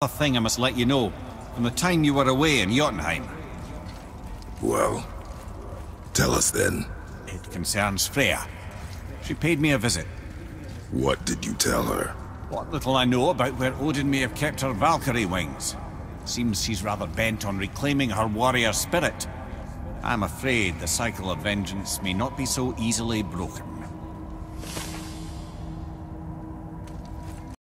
Another thing I must let you know. From the time you were away in Jotunheim, Well, tell us then. it concerns Freya. She paid me a visit. What did you tell her? What little I know about where Odin may have kept her Valkyrie wings. Seems she's rather bent on reclaiming her warrior spirit. I'm afraid the cycle of vengeance may not be so easily broken.